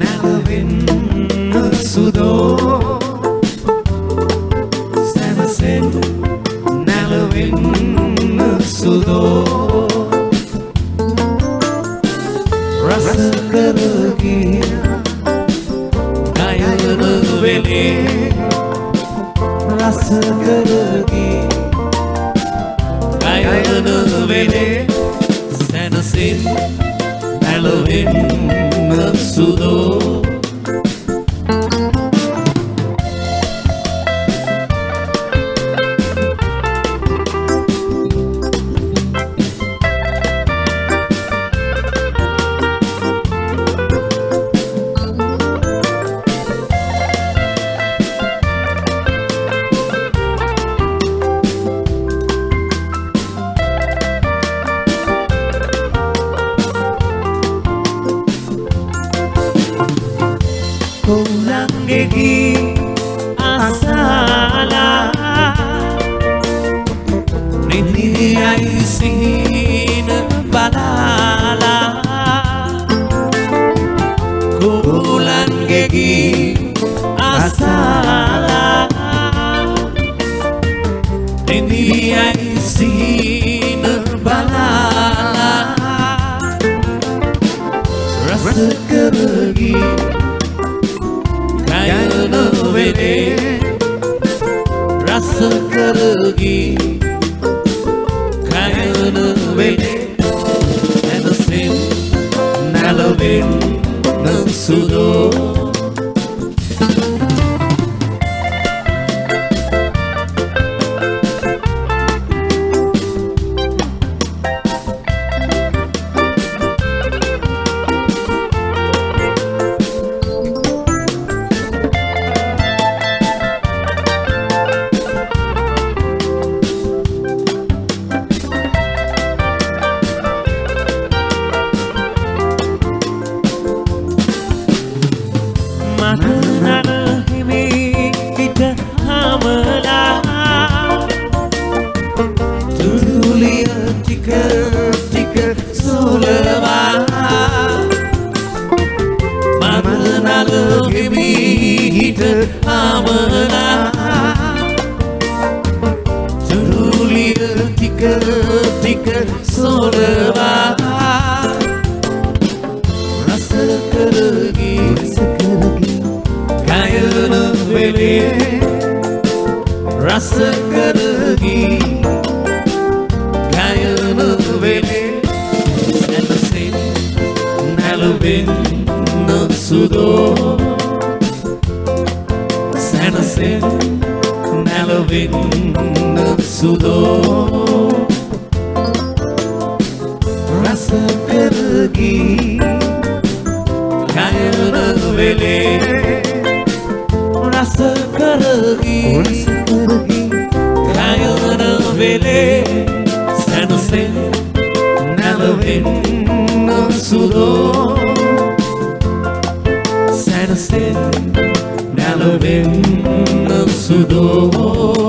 නැවවෙන්න සුදෝ. සැමසෙන් නැලවෙන්න සුදෝ. රස කරගිය ගයවන වෙලේ රස කරගිය ගයවන වෙලේ සැනසෙන් නැලවෙන්න සුදෝ කොල්ලන්ගෙගී අසාලා. නිදියයි සිහින බලාලා කුරුලන්ගෙගී අසාලා. නිදියයි සිහින බලාලා රසකරගී ගයන වෙලේ රස කරගී ගයන වෙලේ රස කරගී ගයන වෙලේ සැනසින් නැලවෙන්න සුදෝ. සැනසින් නැලවෙන්න සුදෝ. රස කරගී ගයන වෙලේ රස කරගී ගයන වෙලේ සැනසෙන් නැලවෙන්න සුදෝ සැනසෙන් නැලවෙන්න සුදෝ